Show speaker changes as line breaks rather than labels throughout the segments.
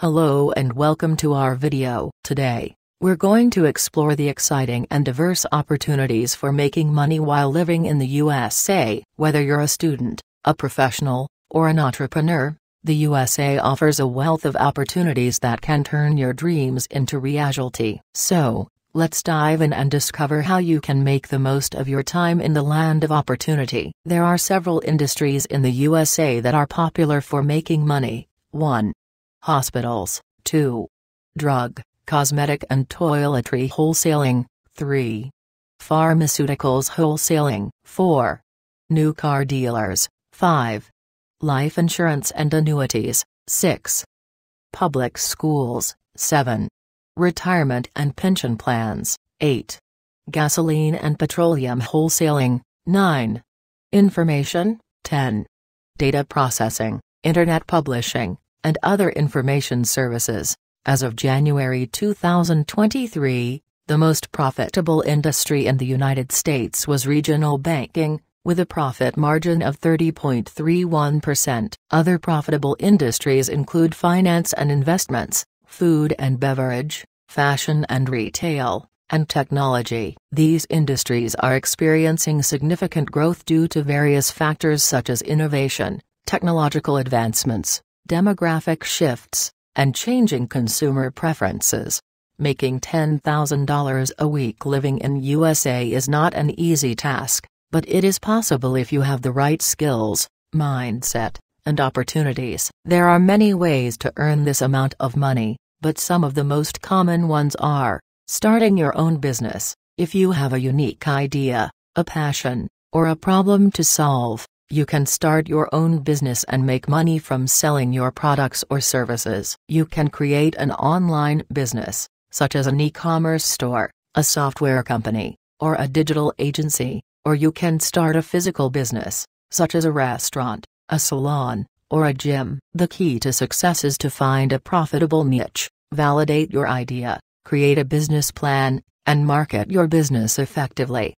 Hello and welcome to our video. Today, we're going to explore the exciting and diverse opportunities for making money while living in the USA. Whether you're a student, a professional, or an entrepreneur, the USA offers a wealth of opportunities that can turn your dreams into reality. So, let's dive in and discover how you can make the most of your time in the land of opportunity. There are several industries in the USA that are popular for making money. 1 hospitals, 2. Drug, cosmetic and toiletry wholesaling, 3. Pharmaceuticals wholesaling, 4. New car dealers, 5. Life insurance and annuities, 6. Public schools, 7. Retirement and pension plans, 8. Gasoline and petroleum wholesaling, 9. Information, 10. Data processing, internet publishing, and other information services. As of January 2023, the most profitable industry in the United States was regional banking, with a profit margin of 30.31%. Other profitable industries include finance and investments, food and beverage, fashion and retail, and technology. These industries are experiencing significant growth due to various factors such as innovation, technological advancements, demographic shifts, and changing consumer preferences. Making $10,000 a week living in USA is not an easy task, but it is possible if you have the right skills, mindset, and opportunities. There are many ways to earn this amount of money, but some of the most common ones are starting your own business. If you have a unique idea, a passion, or a problem to solve, you can start your own business and make money from selling your products or services. You can create an online business, such as an e-commerce store, a software company, or a digital agency, or you can start a physical business, such as a restaurant, a salon, or a gym. The key to success is to find a profitable niche, validate your idea, create a business plan, and market your business effectively.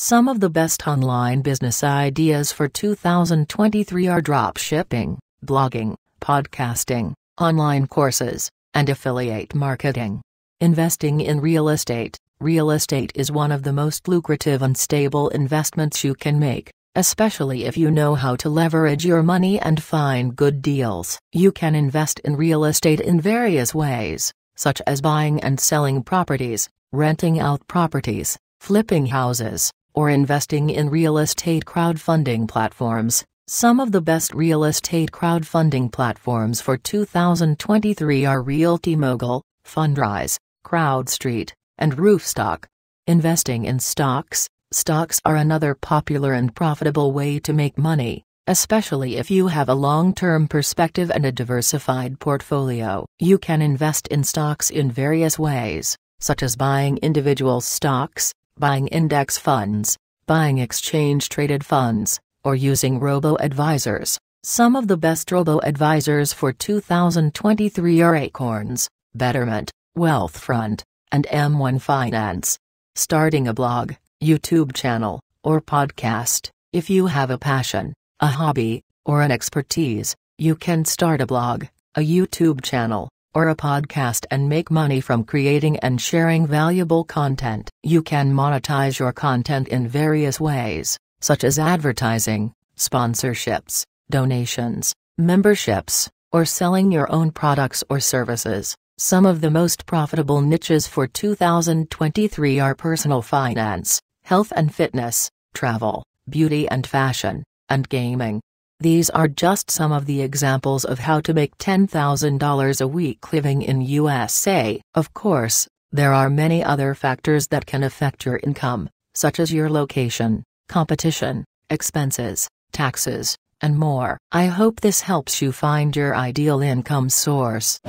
Some of the best online business ideas for 2023 are dropshipping, blogging, podcasting, online courses, and affiliate marketing. Investing in real estate. Real estate is one of the most lucrative and stable investments you can make, especially if you know how to leverage your money and find good deals. You can invest in real estate in various ways, such as buying and selling properties, renting out properties, flipping houses, or investing in real estate crowdfunding platforms. Some of the best real estate crowdfunding platforms for 2023 are Realty Mogul, Fundrise, CrowdStreet, and Roofstock. Investing in stocks. Stocks are another popular and profitable way to make money, especially if you have a long term perspective and a diversified portfolio. You can invest in stocks in various ways, such as buying individual stocks, buying index funds, buying exchange traded funds, or using robo advisors. Some of the best robo advisors for 2023 are Acorns, Betterment, Wealthfront, and M1 Finance. Starting a blog, YouTube channel, or podcast. If you have a passion, a hobby, or an expertise, you can start a blog, a YouTube channel, or a podcast and make money from creating and sharing valuable content. You can monetize your content in various ways, such as advertising, sponsorships, donations, memberships, or selling your own products or services. Some of the most profitable niches for 2023 are personal finance, health and fitness, travel, beauty and fashion, and gaming. These are just some of the examples of how to make $10,000 a week living in USA. Of course, there are many other factors that can affect your income, such as your location, competition, expenses, taxes, and more. I hope this helps you find your ideal income source.